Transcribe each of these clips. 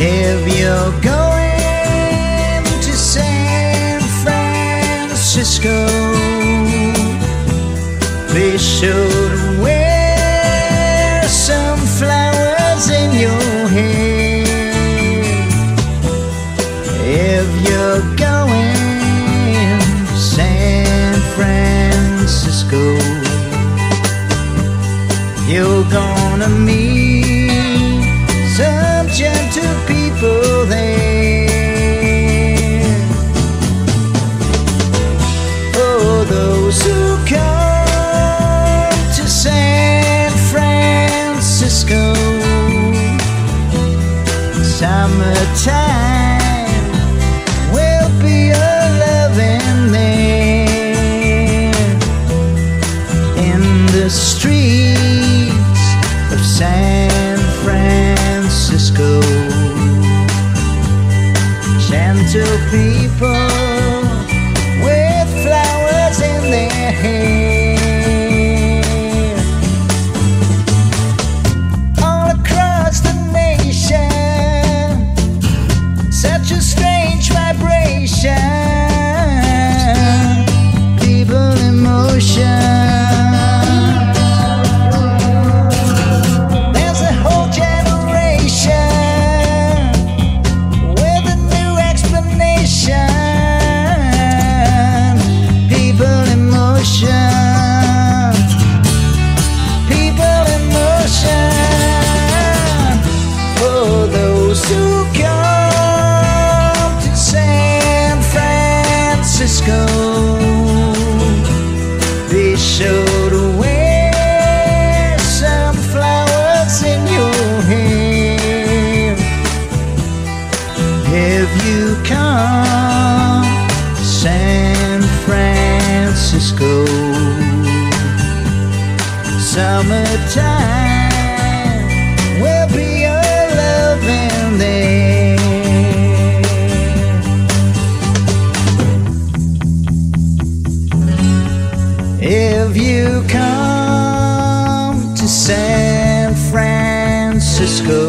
If you're going to San Francisco, sure to wear some flowers in your hair. If you're going to San Francisco, you're gonna meet some gentle people there. For those who come to San Francisco, summertime Gentle people school. Summertime will be your loving day. If you come to San Francisco,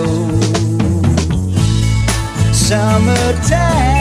summertime.